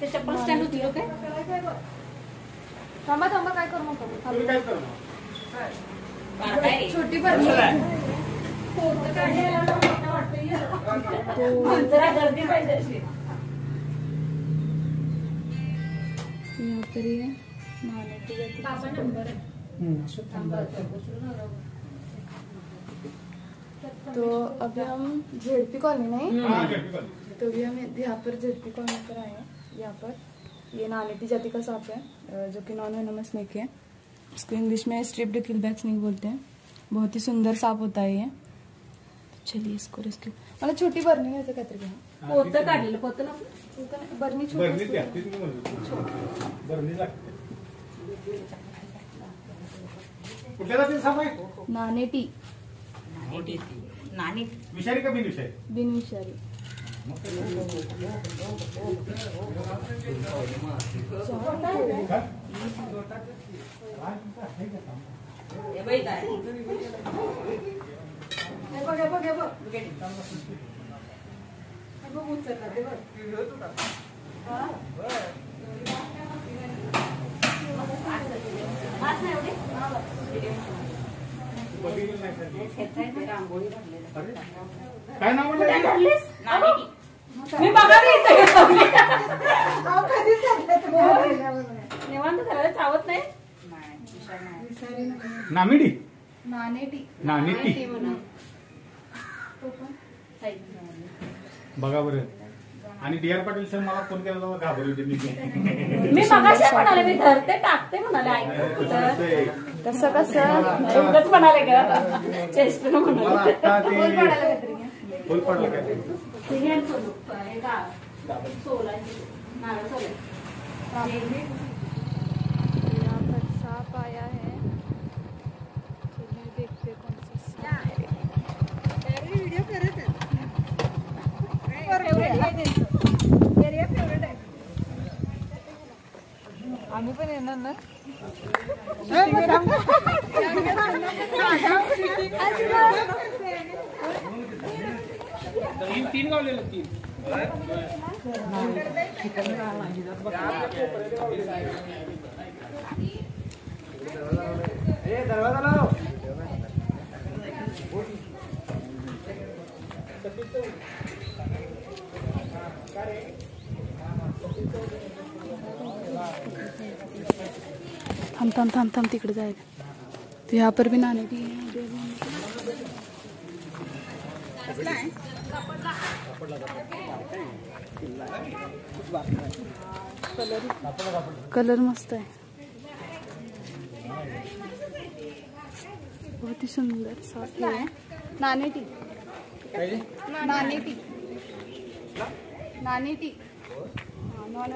ते चप्पल स्टँड होती काय थांबा थांबा काय करू करणार छोटी जरा गर्दी पाहिजे अशी ही। है की जाती तो अभी हम झेड़पी कॉलोनी नहीं हा, तो अभी हम यहाँ पर झेड़पी कॉलोनी पर आए हैं यहाँ पर। ये नानेटी जाति का सांप है जो कि नॉन वेनमस स्नेक है। इसको इंग्लिश में स्ट्रिप्ड किलबैक स्नेक बोलते हैं। बहुत ही सुंदर सांप होता है ये। तो चलिए इसको रेस्क्यू मला छोटी घ्यायचं काहीतरी घ्या पोतं काढलेलं पोतं ना बरणी बरणी छोटी लागते कुठल्या आहे नानेटी। नाणी विषारी का बिनविषारी? बिनविषारी. हा? हे बाई काय आज नाही काय नाव. मी येते निवांत करायला चावत नाही? नामिडी? नानेटी. नानेटी. बघा बरं. आणि डी आर पाटील सर मला फोन केला घाबरले होते मी. मी मगाशी म्हणाले मी धरते टाकते म्हणाले ऐकू तसं कसं उगाच म्हणाले ग चेस्ट फुल पडलं काय ते. सोलू. हे का सोलाची नारळ सोलाची. यहाँ पर सांप आया है चलिए देखते हैं कौन सा सांप है पण येणार ना तीन गावलेलं तीन थांब थांब थांब थांब तिकडे जायला तो यहाँ पर भी की है कलर कलर मस्त है। बहुत ही सुंदर साफ़ है। नानेटी नानेटी नानेटी हाँ नॉन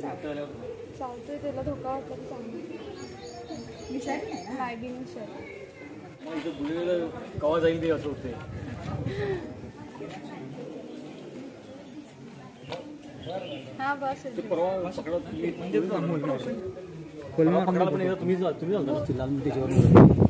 चालतोय. त्याला धोका वाटला चांगलं नाही विषारी. कवा जाईल ते असं होते हा बस. परवा पकडत एकदा तुम्ही तुम्ही झालता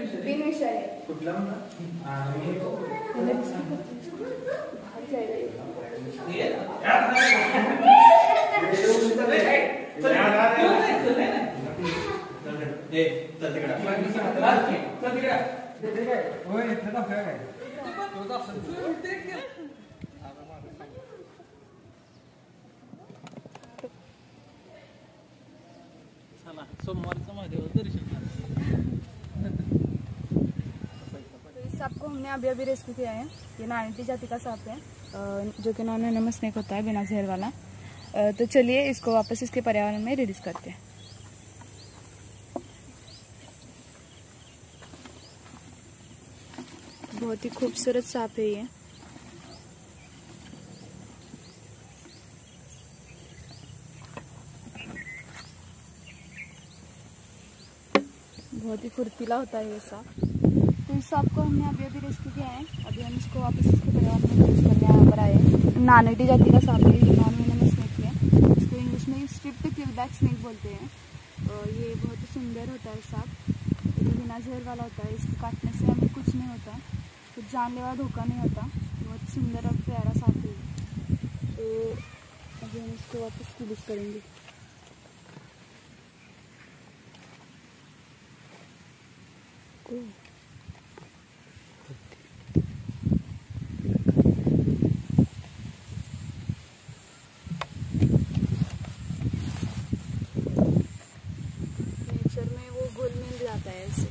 ते विषय आहे? तीन विषय आहे कुठला म्हणा? आणि हे? यार, नाही. नाही, काय? चल, येऊ दे, चल, नाही, नाही. ए, चल तिकडं. चल तिकडं. चला सोमवारचं महादेव दर्शन तो इस सांप को हमने अभी अभी रेस्क्यू किया है। ये नानटी जाति का सांप है जो कि नॉन वेनमस स्नेक होता है बिना जहर वाला। तो चलिए इसको वापस इसके पर्यावरण में रिलीज़ करते हैं। बहुत ही खूबसूरत सांप है ये। बहुत ही फुर्तीला होता है ये सांप। तो इस सांप को हमने अभी अभी रेस्क्यू किया है। अभी हम इसको वापस इसके परिवार में रिलीज़ करने यहाँ पर आए नानेटी जाति का सांप है, ये नॉन वेनमस स्नेक है इसको इंग्लिश में स्ट्रिप्ट किलबैक स्नेक बोलते हैं। और ये बहुत ही सुंदर होता है सांप ये बिना जहर वाला होता है, इसको काटने से हमें कुछ नहीं होता। कुछ जानलेवा धोखा नहीं होता। बहुत सुंदर और प्यारा सांप है तो अभी हम इसको वापस रिलीज़ करेंगे। Cool. नेचर में वो घुल मिल जाता है ऐसे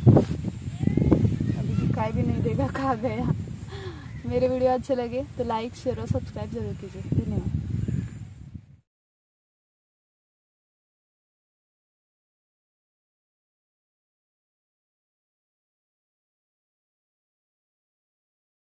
अभी दिखाई भी गया मेरे वीडियो अच्छे लगे तो लाइक शेयर और सब्सक्राइब ज़रूर कीजिए। धन्यवाद।